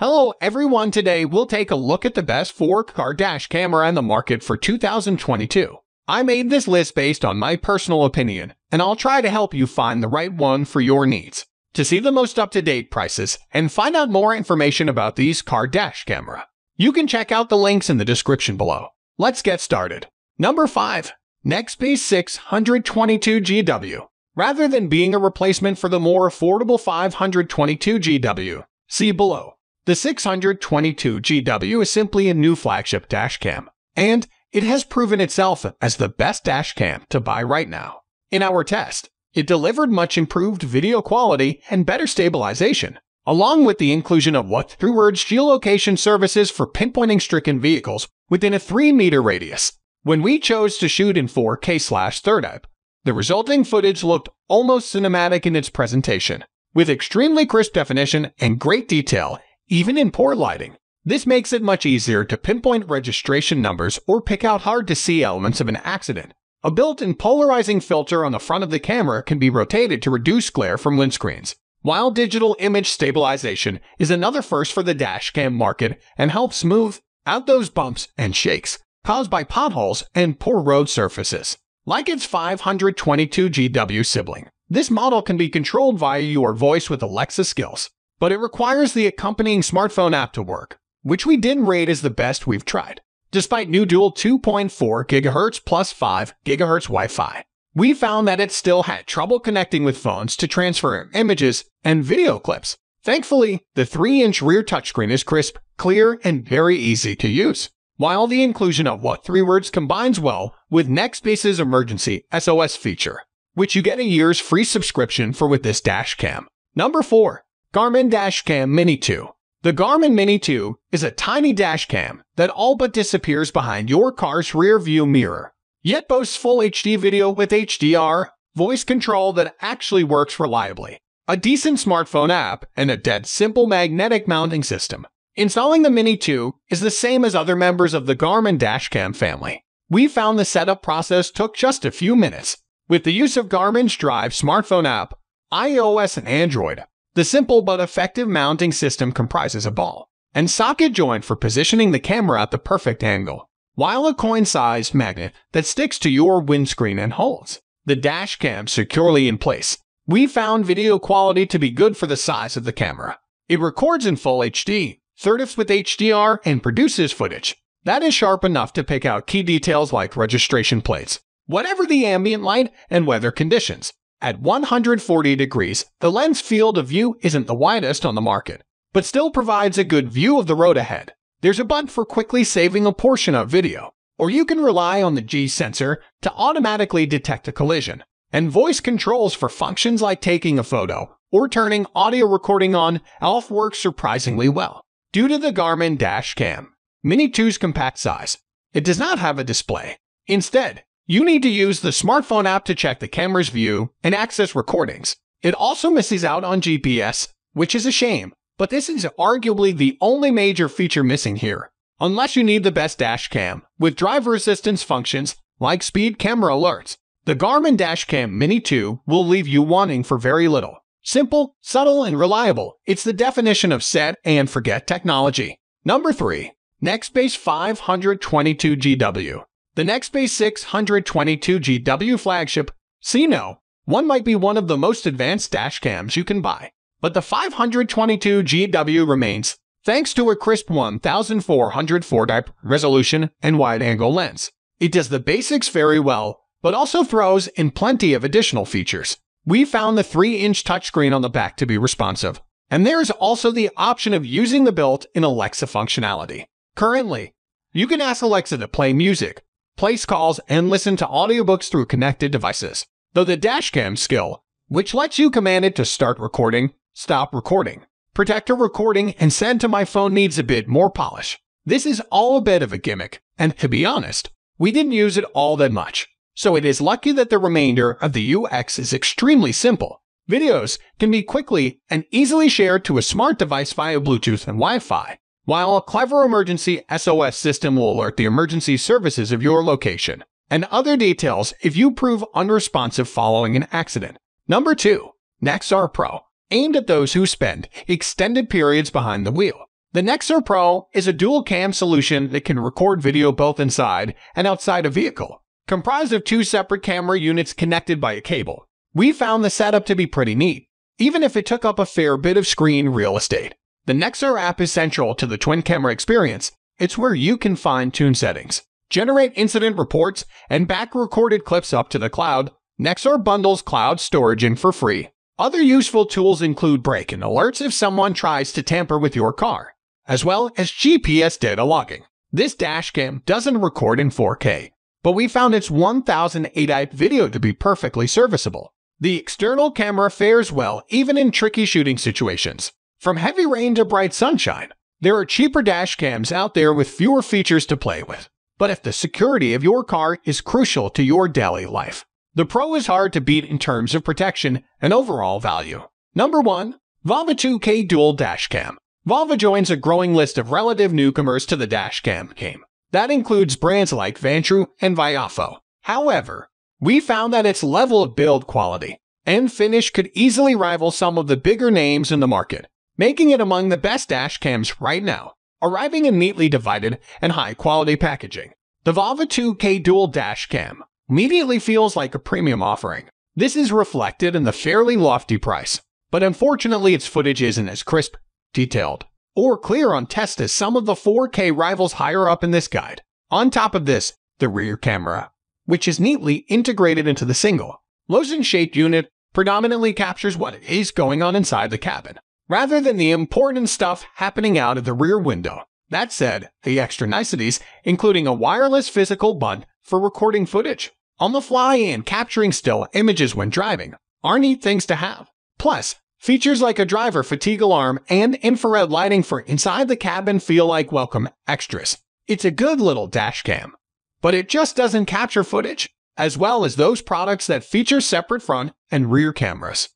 Hello everyone, today we'll take a look at the best 4K dash camera in the market for 2022. I made this list based on my personal opinion, and I'll try to help you find the right one for your needs. To see the most up-to-date prices and find out more information about these car dash camera, you can check out the links in the description below. Let's get started. Number 5. NextBase 622GW. Rather than being a replacement for the more affordable 522GW, see below. The 622GW is simply a new flagship dashcam, and it has proven itself as the best dashcam to buy right now. In our test, it delivered much improved video quality and better stabilization, along with the inclusion of what3words geolocation services for pinpointing stricken vehicles within a 3 meter radius. When we chose to shoot in 4K slash 3rd the resulting footage looked almost cinematic in its presentation, with extremely crisp definition and great detail even in poor lighting. This makes it much easier to pinpoint registration numbers or pick out hard to see elements of an accident. A built-in polarizing filter on the front of the camera can be rotated to reduce glare from windscreens. While digital image stabilization is another first for the dashcam market and helps smooth out those bumps and shakes caused by potholes and poor road surfaces. Like its 522GW sibling, this model can be controlled via your voice with Alexa skills but it requires the accompanying smartphone app to work, which we didn't rate as the best we've tried. Despite new dual 2.4 GHz plus 5 GHz Wi-Fi, we found that it still had trouble connecting with phones to transfer images and video clips. Thankfully, the 3-inch rear touchscreen is crisp, clear, and very easy to use. While the inclusion of what3words combines well with NextBase's emergency SOS feature, which you get a year's free subscription for with this dash cam. Number 4. Garmin Dashcam Mini 2. The Garmin Mini 2 is a tiny dashcam that all but disappears behind your car's rear view mirror, yet boasts full HD video with HDR, voice control that actually works reliably, a decent smartphone app, and a dead simple magnetic mounting system. Installing the Mini 2 is the same as other members of the Garmin Dashcam family. We found the setup process took just a few minutes. With the use of Garmin's Drive smartphone app, iOS and Android, the simple but effective mounting system comprises a ball and socket joint for positioning the camera at the perfect angle, while a coin-sized magnet that sticks to your windscreen and holds the dash cam securely in place. We found video quality to be good for the size of the camera. It records in full HD, 30 with HDR, and produces footage that is sharp enough to pick out key details like registration plates, whatever the ambient light and weather conditions. At 140 degrees, the lens field of view isn't the widest on the market, but still provides a good view of the road ahead. There's a button for quickly saving a portion of video, or you can rely on the G sensor to automatically detect a collision, and voice controls for functions like taking a photo or turning audio recording on Alf works surprisingly well. Due to the Garmin Dash Cam Mini 2's compact size, it does not have a display. Instead, you need to use the smartphone app to check the camera's view and access recordings. It also misses out on GPS, which is a shame, but this is arguably the only major feature missing here. Unless you need the best dash cam, with driver assistance functions like speed camera alerts, the Garmin Dashcam Mini 2 will leave you wanting for very little. Simple, subtle, and reliable. It's the definition of set and forget technology. Number 3. NextBase 522GW. The NextBase 622GW flagship Sino one might be one of the most advanced dash cams you can buy, but the 522GW remains thanks to a crisp 1404 resolution and wide-angle lens. It does the basics very well, but also throws in plenty of additional features. We found the 3-inch touchscreen on the back to be responsive, and there is also the option of using the built-in Alexa functionality. Currently, you can ask Alexa to play music, place calls, and listen to audiobooks through connected devices. Though the dashcam skill, which lets you command it to start recording, stop recording, protect a recording, and send to my phone needs a bit more polish. This is all a bit of a gimmick, and to be honest, we didn't use it all that much. So it is lucky that the remainder of the UX is extremely simple. Videos can be quickly and easily shared to a smart device via Bluetooth and Wi-Fi while a clever emergency SOS system will alert the emergency services of your location, and other details if you prove unresponsive following an accident. Number 2. Nexar Pro, aimed at those who spend extended periods behind the wheel. The The Nexar Pro is a dual cam solution that can record video both inside and outside a vehicle. Comprised of two separate camera units connected by a cable, we found the setup to be pretty neat, even if it took up a fair bit of screen real estate. The Nexar app is central to the twin camera experience. It's where you can fine tune settings, generate incident reports, and back recorded clips up to the cloud. Nexar bundles cloud storage in for free. Other useful tools include break-in alerts if someone tries to tamper with your car, as well as GPS data logging. This dashcam doesn't record in 4K, but we found its 1080p video to be perfectly serviceable. The external camera fares well even in tricky shooting situations. From heavy rain to bright sunshine, there are cheaper dash cams out there with fewer features to play with. But if the security of your car is crucial to your daily life, the Pro is hard to beat in terms of protection and overall value. Number 1. Vava 2K Dual Dashcam. Vava joins a growing list of relative newcomers to the dashcam game. That includes brands like Vantrue and Viofo. However, we found that its level of build quality and finish could easily rival some of the bigger names in the market, making it among the best dash cams right now, arriving in neatly divided and high quality packaging. The Vava 2K Dual Dash Cam immediately feels like a premium offering. This is reflected in the fairly lofty price, but unfortunately its footage isn't as crisp, detailed, or clear on test as some of the 4K rivals higher up in this guide. On top of this, the rear camera, which is neatly integrated into the single, lozenge-shaped unit predominantly captures what is going on inside the cabin, rather than the important stuff happening out of the rear window. That said, the extra niceties, including a wireless physical button for recording footage, on the fly and capturing still images when driving, are neat things to have. Plus, Features like a driver fatigue alarm and infrared lighting for inside the cabin feel like welcome extras. It's a good little dash cam, but it just doesn't capture footage, as well as those products that feature separate front and rear cameras.